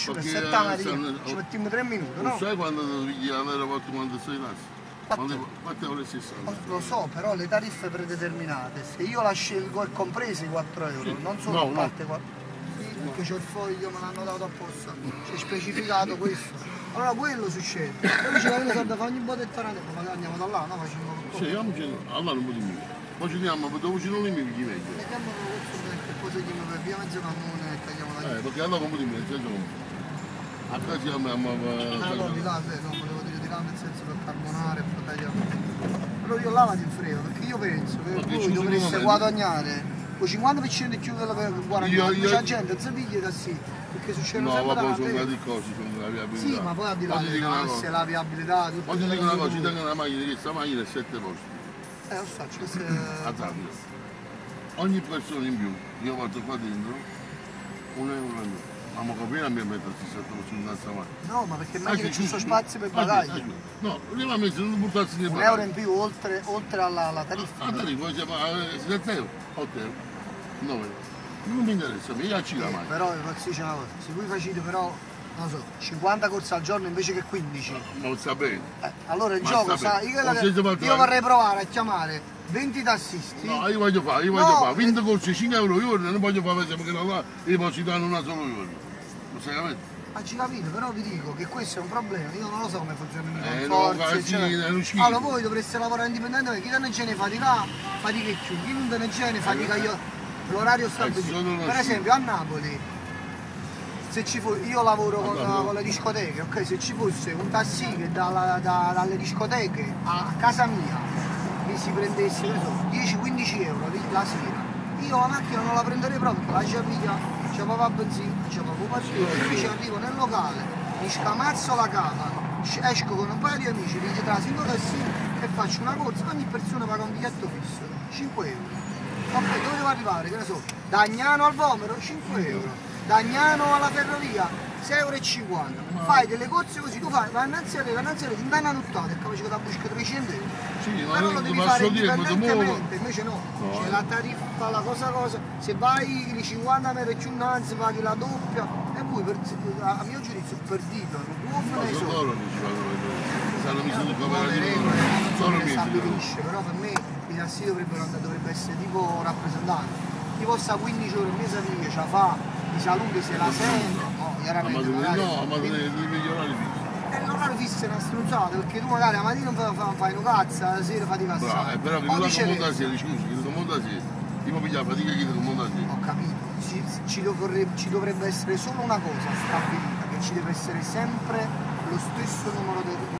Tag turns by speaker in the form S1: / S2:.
S1: asciugare
S2: Perché,
S1: 7
S2: eh,
S1: mattina, ci mettiamo 3 minuti, no?
S2: sai quando ti pigli all'aeroporto quando sei in 4 ore e 60.
S1: Lo so, però le tariffe predeterminate, se io la scelgo è comprese i 4 euro, non solo
S2: No,
S1: a
S2: no.
S1: parte 4 Sì, perché c'ho il foglio, me l'hanno dato apposta, c'è specificato questo. Allora quello succede. Poi dice che serve fare ogni bottetta rana, magari andiamo da là, no? Facciamo
S2: Sì, io non c'è. Allora non mi dimmi. Poi ci andiamo, dopo ci non mi pigli meglio.
S1: Vediamo questo perché poi seguiamo per via mezzo cannone e tagliamo la
S2: Eh, perché allora come dimmi, nel senso a casa siamo a
S1: Ah, no, di là, sì, no, volevo dire di là nel senso per carbonare, per tagliare. Però io là vado in frega, perché io penso che
S2: Ma
S1: voi dovreste
S2: sono
S1: guadagnare il 50% di più quello che guadagnate,
S2: Io-
S1: la gente non si piglia da sì, perché succede
S2: No,
S1: sempre
S2: vabbè, sono
S1: tante-
S2: grandi cose, sono la viabilità.
S1: Sì, ma poi al di là delle tasse, la viabilità, tutte
S2: Oggi dico una cosa, ci tengo una macchina, che questa macchina è 7 posti.
S1: Eh, lo so, c'è se...
S2: a Zambia. Ogni persona in più, io vado qua dentro, un euro in più. Ma mi conviene a me mettersi sotto una macchina.
S1: No, ma perché meglio che ci sono
S2: sì,
S1: spazio per
S2: sì. No, prima me se non buttarsi nei
S1: Un
S2: bagagli.
S1: euro in più oltre, oltre alla, alla tariffa.
S2: Ah, dai, poi siamo a 7 euro, 8 euro, 9 euro. Non mi interessa, mi piace la
S1: Eh,
S2: macchina.
S1: però posso dire una cosa, se voi facete però, non so, 50 corse al giorno invece che 15,
S2: Ma lo sa bene.
S1: eh, allora il
S2: Ma
S1: gioco sa, io,
S2: parlare.
S1: io vorrei provare a chiamare 20 tassisti.
S2: No, io voglio fare, io voglio
S1: No,
S2: fare, 20 corsi 5 euro al giorno, non voglio fare per esempio che là io posso dare una solo giorno. Lo sai capito?
S1: Ma ci capito, però vi dico che questo è un problema, io non lo so come funzionano i
S2: Eh,
S1: consorzi,
S2: sì, schifo.
S1: Allora voi dovreste lavorare indipendentemente, chi te ne gene fatica, fatica più, chi non te ne gene fatica io, l'orario stabilito.
S2: Eh,
S1: Per esempio a Napoli, se ci fu, io lavoro con,
S2: Madonna.
S1: con le discoteche, ok? Se ci fosse un taxi che dalla- da- dalle discoteche a casa mia mi si prendesse, che ne so, 10-15 euro la sera, io la macchina non la prenderei proprio, perché la giapiglia, c'è papà benzina, c'è papà partito, invece arrivo nel locale, mi scamazzo la cava, sc- esco con un paio di amici, mi trasino taxi e faccio una corsa, ogni persona paga un biglietto fisso, 5 euro. Ok, dove devo arrivare? Che ne so, da Agnano al Vomero 5 euro, da Agnano alla ferrovia 6,50 euro. Fai delle corse così, tu fai, vai innanzi a te, a ti una nottata e capace che ti busca 300 euro.
S2: Sì, ma
S1: Però lo
S2: ti
S1: devi fare
S2: ma ti
S1: indipendentemente, invece no,
S2: No,
S1: c'è
S2: eh.
S1: la tariffa, la cosa cosa, se vai di 50 metri più innanzi paghi la doppia e voi per, a mio giudizio perdito, non può
S2: Ma
S1: fare soldi.
S2: loro che ci vanno a vedere. Sanno mi sono
S1: Sono le
S2: cooperativi
S1: regole, non so
S2: loro
S1: come
S2: mi
S1: stabilisce, però per me i tassi dovrebbero andare, dovrebbe essere tipo rappresentanti. Chi possa 15 ore al mese di ce la fa, di salute se la sente, no,
S2: Ma
S1: chiaramente
S2: tu-
S1: magari.
S2: no, ma devi migliorare di più.
S1: E l'orario fisso è una stronzata, perché tu magari la mattina fai, fai, fai una cazza, la sera fai di
S2: Bravo,
S1: passare.
S2: eh, però che non la comoda sera, scusi, che la comoda sera. Tipo piglia fatica che la comoda sera.
S1: Ho capito, ci, ci dovrebbe, ci dovrebbe essere solo una cosa stabilita, che ci deve essere sempre lo stesso numero di